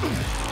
Ugh.